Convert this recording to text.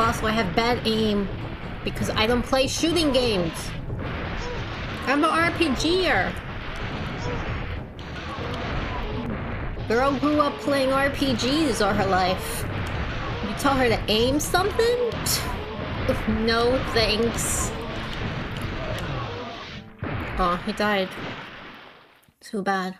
Also, I have bad aim because I don't play shooting games. I'm an RPGer. Girl grew up playing RPGs all her life. You tell her to aim something? no thanks. Oh, he died. Too bad.